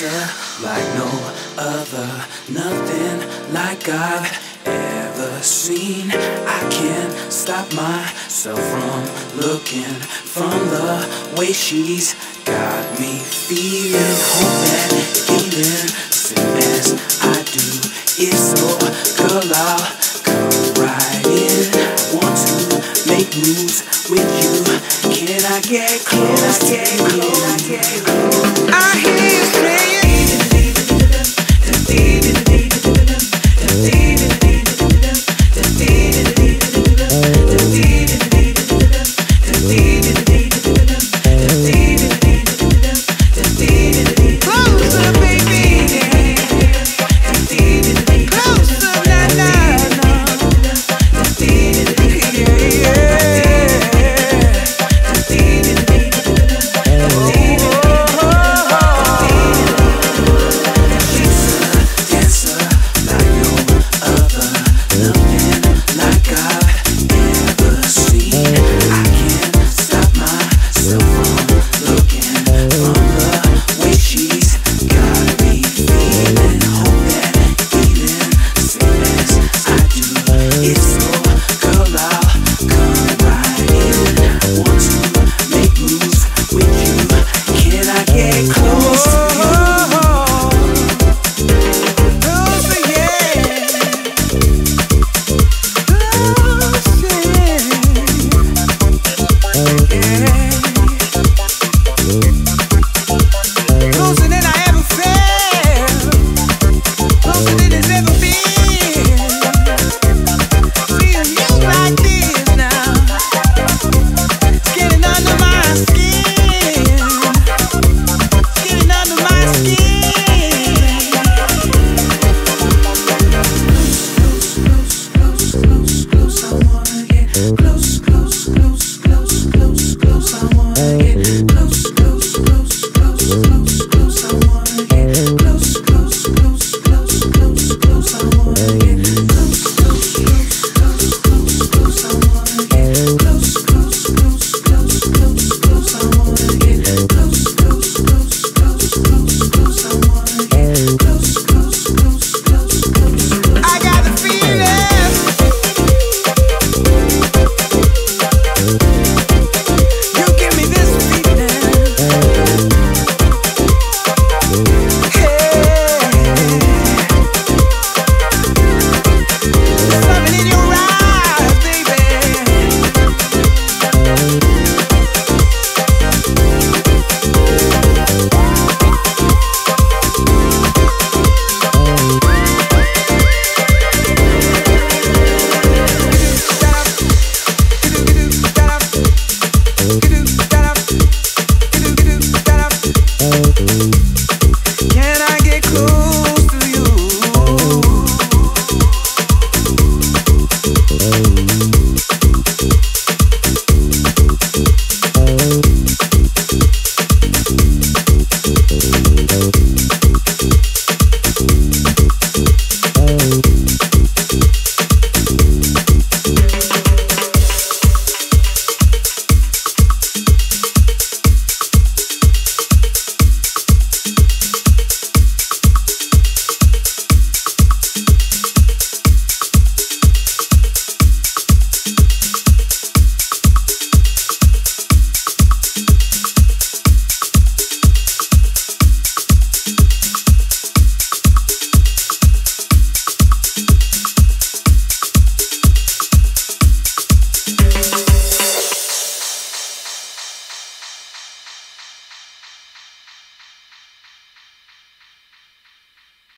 answer like no other. Nothing like I've ever seen. I can't stop myself from looking from the way she's got me feeling. Hoping, healing, soon as I do it's so. Girl, I'll come right in. Want to make moves with you. Can I get close? Can I get close? I hear leaving